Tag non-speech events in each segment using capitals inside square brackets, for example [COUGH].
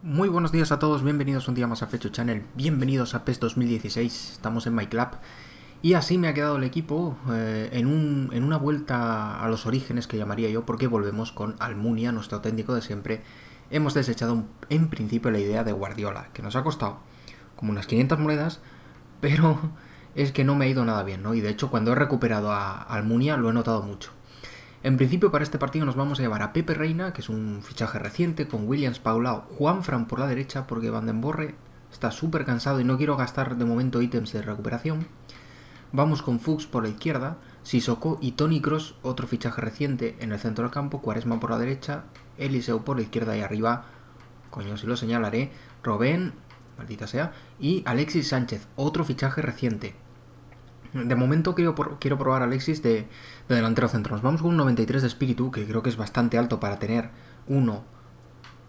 Muy buenos días a todos, bienvenidos un día más a Fecho Channel, bienvenidos a PES 2016, estamos en MyClub y así me ha quedado el equipo eh, en, un, en, una vuelta a los orígenes que llamaría yo porque volvemos con Almunia, nuestro técnico de siempre. Hemos desechado en principio la idea de Guardiola, que nos ha costado como unas 500 monedas, pero [LAUGHS] es que no me ha ido nada bien, ¿no? Y de hecho cuando he recuperado a Almunia lo he notado mucho. En principio para este partido nos vamos a llevar a Pepe Reina, que es un fichaje reciente, con Williams Paulao, Juan Fran por la derecha, porque Van den Borre está súper cansado y no quiero gastar de momento ítems de recuperación. Vamos con Fuchs por la izquierda, Sissoko y Tony Cross, otro fichaje reciente en el centro del campo, Cuaresma por la derecha, Eliseu por la izquierda y arriba, coño si lo señalaré, Robén, maldita sea, y Alexis Sánchez, otro fichaje reciente. De momento quiero, quiero probar a Alexis de, de, delantero centro. Nos vamos con un 93 de espíritu, que creo que es bastante alto para tener 1,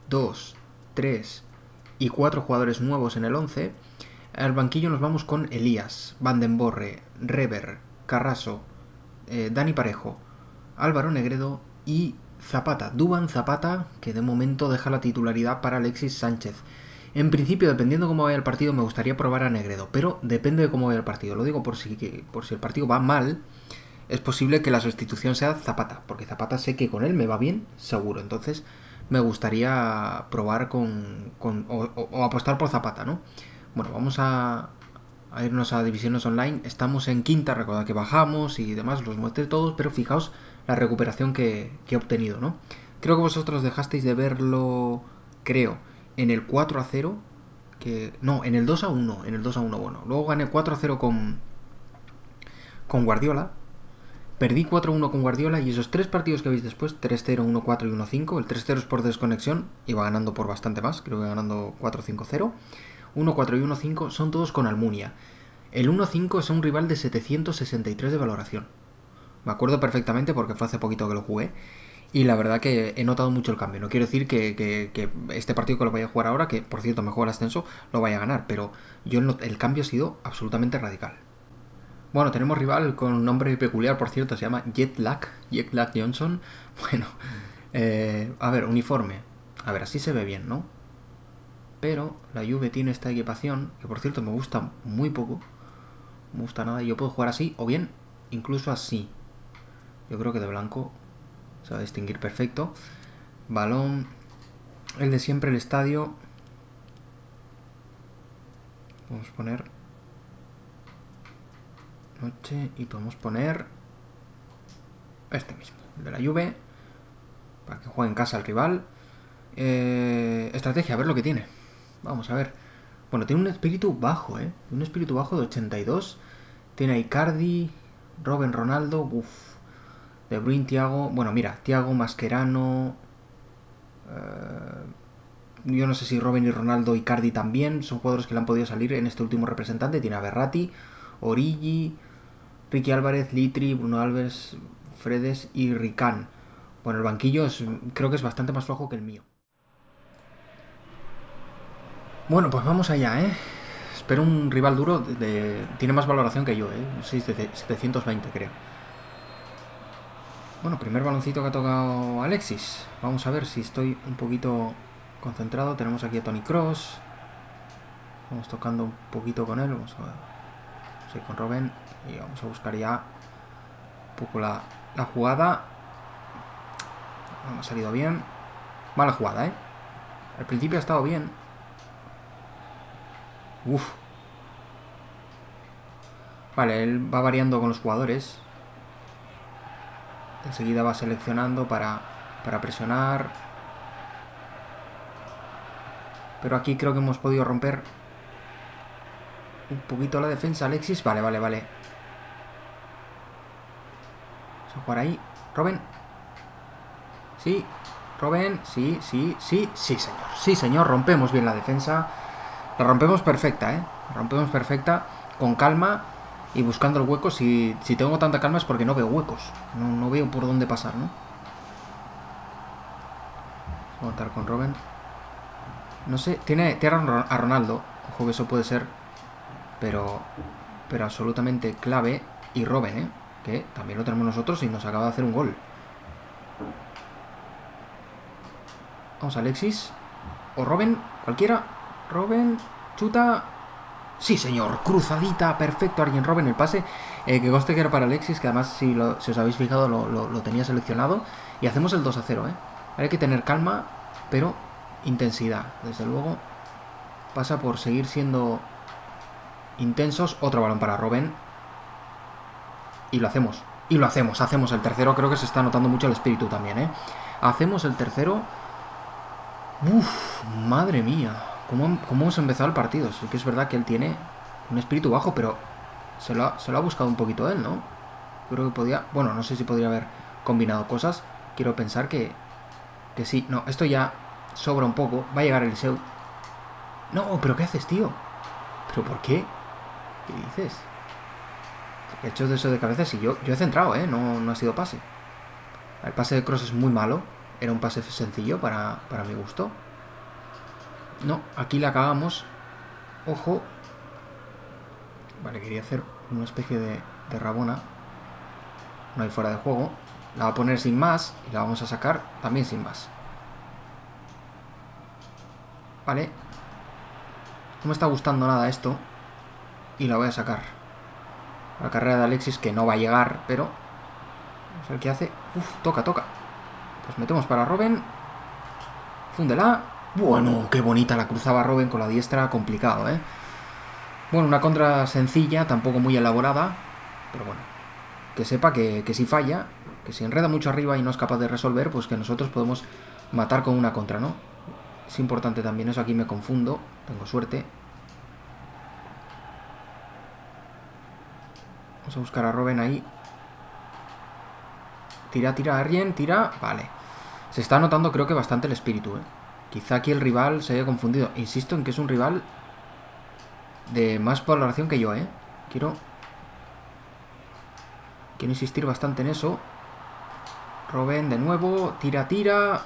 2, 3 y 4 jugadores nuevos en el 11. Al banquillo nos vamos con Elías, Vandenborre, Rever, Carraso, eh, Dani Parejo, Álvaro Negredo y Zapata. Duban Zapata, que de momento deja la titularidad para Alexis Sánchez. En principio, dependiendo cómo vaya el partido, me gustaría probar a Negredo, pero depende de cómo vaya el partido. Lo digo por si, por si el partido va mal, es posible que la sustitución sea Zapata, porque Zapata sé que con él me va bien, seguro. Entonces, me gustaría probar con. con o, apostar por Zapata, ¿no? Bueno, vamos a, a, irnos a divisiones online. Estamos en quinta, recordad que bajamos y demás, los muestre todos, pero fijaos la recuperación que, que he obtenido, ¿no? Creo que vosotros dejasteis de verlo, creo en el 4 a 0, que no, en el 2 a 1, en el 2 a 1, bueno, luego gané 4 a 0 con con Guardiola. Perdí 4-1 con Guardiola y esos tres partidos que veis después, 3-0, 1-4 y 1-5, el 3-0 es por desconexión, iba ganando por bastante más, creo que ganando 4-5-0, 1-4 y 1-5 son todos con Almunia. El 1-5 es un rival de 763 de valoración. Me acuerdo perfectamente porque fue hace poquito que lo jugué y la verdad que he notado mucho el cambio. No quiero decir que, este partido que lo vaya a jugar ahora, que por cierto me juega el ascenso, lo vaya a ganar, pero yo el cambio ha sido absolutamente radical. Bueno, tenemos rival con un nombre peculiar, por cierto, se llama Jetlag, Jetlag Johnson. [LAUGHS] Bueno, eh, a ver, uniforme. A ver, así se ve bien, ¿no? Pero la Juve tiene esta equipación, que por cierto me gusta muy poco. Me gusta nada, yo puedo jugar así, o bien incluso así. Yo creo que de blanco se va a distinguir perfecto. Balón, el de siempre, el estadio. Vamos a poner noche y podemos poner este mismo, el de la Juve, para que juegue en casa el rival. Eh, estrategia, a ver lo que tiene. Vamos a ver. Bueno, tiene un espíritu bajo, ¿eh? Un espíritu bajo de 82. Tiene a Icardi, Robin Ronaldo, uff. De Bruyne, Thiago. Bueno, mira, Thiago, Mascherano. Eh, yo no sé si Robin y Ronaldo y Cardi también son jugadores que le han podido salir en este último representante. Tiene a Berratti, Origi, Ricky Álvarez, Litri, Bruno Alves, Fredes y Ricán. Bueno, el banquillo es, creo que es bastante más flojo que el mío. Bueno, pues vamos allá, ¿eh? Espero un rival duro. De, tiene más valoración que yo, ¿eh? 6 de 720, creo. Bueno, primer baloncito que ha tocado Alexis. Vamos a ver si estoy un poquito concentrado. Tenemos aquí a Tony Cross. Vamos tocando un poquito con él. Vamos a ver. Sí, con Robin. Y vamos a buscar ya un poco la, la jugada. No me ha salido bien. Mala jugada, ¿eh? Al principio ha estado bien. Uf. Vale, él va variando con los jugadores. Enseguida va seleccionando para, para presionar. Pero aquí creo que hemos podido romper un poquito la defensa. Alexis, vale, vale, vale. Vamos a jugar ahí. Robin. Sí, Robin, sí, sí, sí, sí, señor. Sí, señor, rompemos bien la defensa. La rompemos perfecta, ¿eh? La rompemos perfecta, con calma y buscando el hueco. Si, si tengo tanta calma es porque no veo huecos. No, no veo por dónde pasar, ¿no? Vamos a estar con Robin. No sé, tiene, tiene a Ronaldo. Ojo que eso puede ser, pero, pero absolutamente clave. Y Robin, ¿eh? Que también lo tenemos nosotros y nos acaba de hacer un gol. Vamos, Alexis. O Robin, cualquiera. Robin, chuta. Sí, señor, cruzadita, perfecto. Alguien Robin el pase. Eh, que coste que era para Alexis, que además, si, os habéis fijado, lo, tenía seleccionado. Y hacemos el 2 a 0, ¿eh? Hay que tener calma, pero intensidad. Desde luego, pasa por seguir siendo intensos. Otro balón para Robin. Y lo hacemos. Y lo hacemos, hacemos el tercero. Creo que se está notando mucho el espíritu también, ¿eh? Hacemos el tercero. Uf, madre mía. ¿Cómo, ¿Cómo, hemos empezado el partido? Sí que es verdad que él tiene un espíritu bajo, pero se lo, ha, se lo ha buscado un poquito él, ¿no? Creo que podía... Bueno, no sé si podría haber combinado cosas. Quiero pensar que, que sí. No, esto ya sobra un poco. Va a llegar el Seu. No, pero ¿qué haces, tío? ¿Pero por qué? ¿Qué dices? He hecho de eso de cabeza y yo, yo he centrado, ¿eh? No, no ha sido pase. El pase de Cross es muy malo. Era un pase sencillo para, para mi gusto. No, aquí la acabamos. Ojo. Vale, quería hacer una especie de, de rabona. No hay fuera de juego. La va a poner sin más y la vamos a sacar también sin más. Vale. No me está gustando nada esto. Y la voy a sacar. La carrera de Alexis que no va a llegar, pero... Vamos a ver qué hace. Uf, toca, toca. Pues metemos para Robin. Fúndela. Bueno, qué bonita la cruzaba Robin con la diestra. Complicado, ¿eh? Bueno, una contra sencilla, tampoco muy elaborada. Pero bueno, que sepa que, si falla, que si enreda mucho arriba y no es capaz de resolver, pues que nosotros podemos matar con una contra, ¿no? Es importante también eso, aquí me confundo, tengo suerte. Vamos a buscar a Robin ahí. Tira, tira, Arjen, tira. Vale. Se está notando creo que bastante el espíritu, ¿eh? Quizá aquí el rival se haya confundido. Insisto en que es un rival de más valoración que yo, ¿eh? Quiero... Quiero insistir bastante en eso. Robin de nuevo. Tira, tira.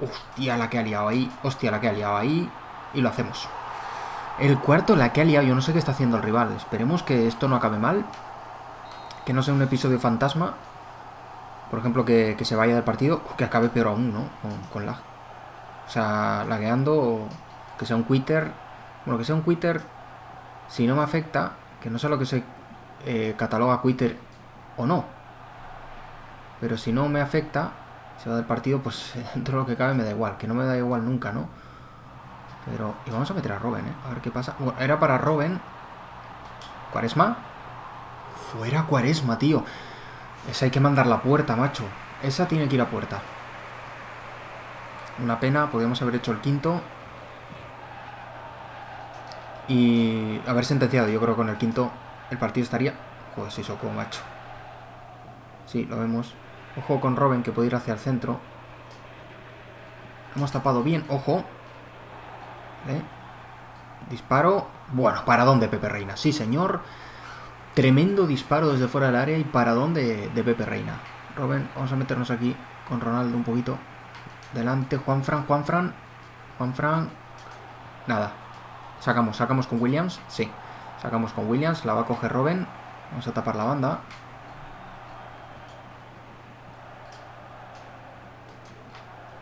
Hostia, la que ha liado ahí. Hostia, la que ha liado ahí. Y lo hacemos. El cuarto, la que ha liado. Yo no sé qué está haciendo el rival. Esperemos que esto no acabe mal que no sea un episodio fantasma, por ejemplo, que, se vaya del partido, que acabe peor aún, ¿no? Con, lag. O sea, lagueando, que sea un quitter. Bueno, que sea un quitter, si no me afecta, que no sea lo que se eh, cataloga quitter o no. Pero si no me afecta, se va del partido, pues [LAUGHS] dentro de lo que cabe me da igual, que no me da igual nunca, ¿no? Pero, y vamos a meter a Robin, ¿eh? A ver qué pasa. Bueno, era para Robin. Cuaresma. Fuera cuaresma, tío. Esa hay que mandar la puerta, macho. Esa tiene que ir a puerta. Una pena, podríamos haber hecho el quinto. Y haber sentenciado. Yo creo que con el quinto el partido estaría... Joder, si soco, macho. Sí, lo vemos. Ojo con Robin, que puede ir hacia el centro. Hemos tapado bien, ojo. Disparo. Bueno, ¿para dónde, Pepe Reina? Sí, señor. Tremendo disparo desde fuera del área y paradón de, de Pepe Reina. Robin, vamos a meternos aquí con Ronaldo un poquito. Delante, Juan Fran, Juan Fran. Juan Fran. Nada. Sacamos, sacamos con Williams. Sí. Sacamos con Williams. La va a coger Robin. Vamos a tapar la banda.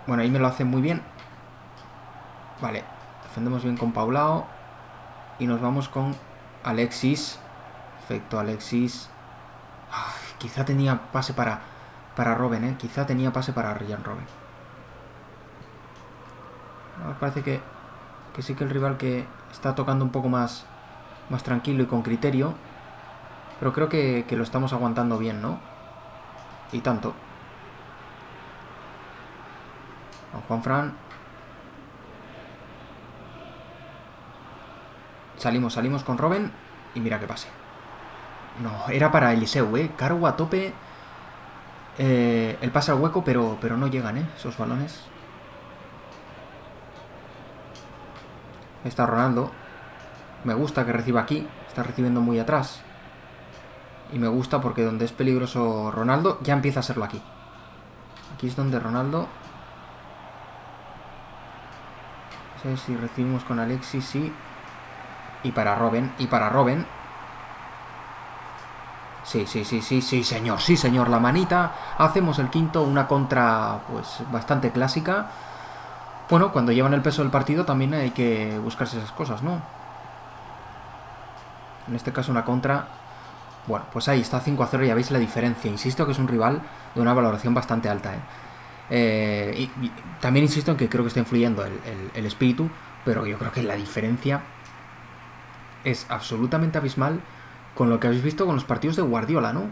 Bueno, ahí me lo hace muy bien. Vale. Defendemos bien con Paulao. Y nos vamos con Alexis. Perfecto, Alexis. quizá tenía pase para, para Robin, ¿eh? Quizá tenía pase para Ryan Robin. Me parece que, que sí que el rival que está tocando un poco más, más tranquilo y con criterio. Pero creo que, que lo estamos aguantando bien, ¿no? Y tanto. Juan Fran. Salimos, salimos con Robin y mira qué pase. No, era para Eliseu, ¿eh? Cargo a tope. Eh, el pase al hueco, pero, pero no llegan, ¿eh? Esos balones. Está Ronaldo. Me gusta que reciba aquí. Está recibiendo muy atrás. Y me gusta porque donde es peligroso Ronaldo, ya empieza a serlo aquí. Aquí es donde Ronaldo... No sé si recibimos con Alexis, sí. Y para Robin, y para Robin. Sí, sí, sí, sí, sí, señor, sí, señor, la manita. Hacemos el quinto, una contra, pues, bastante clásica. Bueno, cuando llevan el peso del partido también hay que buscarse esas cosas, ¿no? En este caso una contra. Bueno, pues ahí está 5 a 0, ya veis la diferencia. Insisto que es un rival de una valoración bastante alta, ¿eh? eh y, también insisto en que creo que está influyendo el espíritu, pero yo creo que la diferencia es absolutamente abismal con lo que habéis visto con los partidos de Guardiola, ¿no?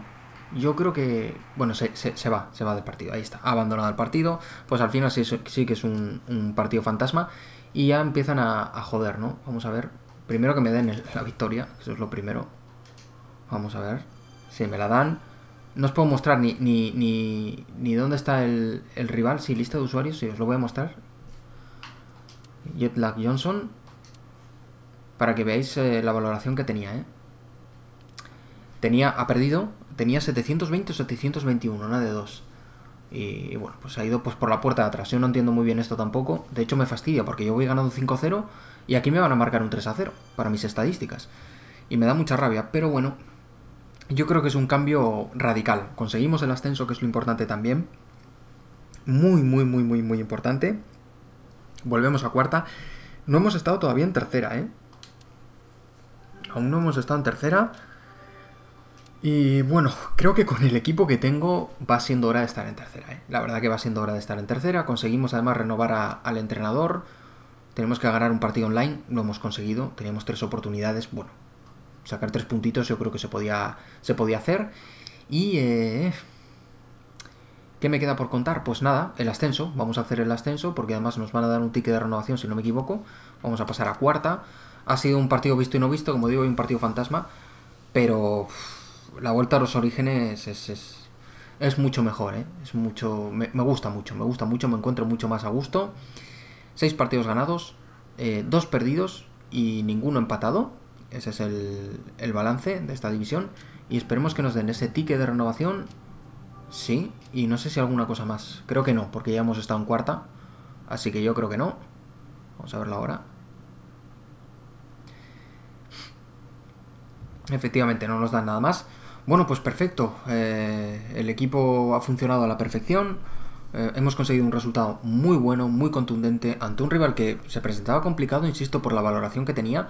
Yo creo que, bueno, se, se, va, se va del partido, ahí está, ha abandonado el partido, pues al final sí, sí que es un, partido fantasma y ya empiezan a, joder, ¿no? Vamos a ver, primero que me den la victoria, eso es lo primero. Vamos a ver, si me la dan, no os puedo mostrar ni, ni, ni, ni dónde está el, el rival, si lista de usuarios, sí, os lo voy a mostrar. Jetlag Johnson, para que veáis eh, la valoración que tenía, ¿eh? Tenía, ha perdido, tenía 720 o 721, una de dos. Y, bueno, pues ha ido pues por la puerta de atrás. Yo no entiendo muy bien esto tampoco. De hecho me fastidia porque yo voy ganando 5-0 y aquí me van a marcar un 3-0 para mis estadísticas. Y me da mucha rabia, pero bueno, yo creo que es un cambio radical. Conseguimos el ascenso, que es lo importante también. Muy, muy, muy, muy, muy importante. Volvemos a cuarta. No hemos estado todavía en tercera, ¿eh? Aún no hemos estado en tercera. Y bueno, creo que con el equipo que tengo va siendo hora de estar en tercera. ¿eh? La verdad que va siendo hora de estar en tercera. Conseguimos además renovar al entrenador. Tenemos que ganar un partido online. Lo hemos conseguido. Teníamos tres oportunidades. Bueno, sacar tres puntitos yo creo que se podía, se podía hacer. Y... Eh, ¿Qué me queda por contar? Pues nada, el ascenso. Vamos a hacer el ascenso porque además nos van a dar un ticket de renovación si no me equivoco. Vamos a pasar a cuarta. Ha sido un partido visto y no visto, como digo, y un partido fantasma. Pero la vuelta a los orígenes es, es, mucho mejor, ¿eh? Es mucho. Me, gusta mucho, me gusta mucho, me encuentro mucho más a gusto. Seis partidos ganados, eh, dos perdidos y ninguno empatado. Ese es el, el balance de esta división. Y esperemos que nos den ese ticket de renovación. Sí, y no sé si alguna cosa más. Creo que no, porque ya hemos estado en cuarta. Así que yo creo que no. Vamos a verlo ahora. Efectivamente, no nos dan nada más. Bueno, pues perfecto. Eh, el equipo ha funcionado a la perfección. Eh, hemos conseguido un resultado muy bueno, muy contundente ante un rival que se presentaba complicado, insisto, por la valoración que tenía.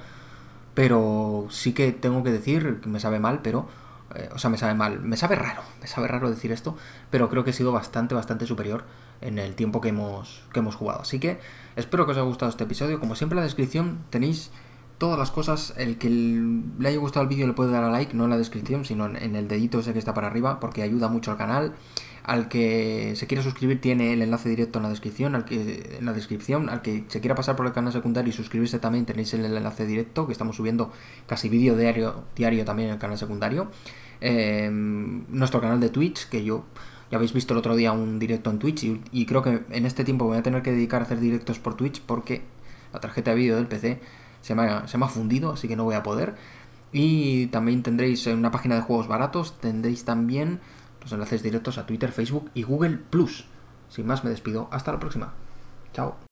Pero sí que tengo que decir que me sabe mal, pero... Eh, o sea, me sabe mal, me sabe raro, me sabe raro decir esto, pero creo que he sido bastante, bastante superior en el tiempo que hemos, que hemos jugado. Así que espero que os haya gustado este episodio. Como siempre en la descripción tenéis todas las cosas. El que le haya gustado el vídeo le puede dar a like, no en la descripción, sino en el dedito ese que está para arriba, porque ayuda mucho al canal. Al que se quiera suscribir tiene el enlace directo en la descripción, al que en la descripción, al que se quiera pasar por el canal secundario y suscribirse también tenéis el enlace directo, que estamos subiendo casi vídeo diario, diario también en el canal secundario. Em, nuestro canal de Twitch, que yo ya habéis visto el otro día un directo en Twitch y, y creo que en este tiempo voy a tener que dedicar a hacer directos por Twitch porque la tarjeta de vídeo del PC se me, ha, fundido, así que no voy a poder. Y también tendréis una página de juegos baratos, tendréis también los enlaces directos a Twitter, Facebook y Google. Sin más, me despido. Hasta la próxima. Chao.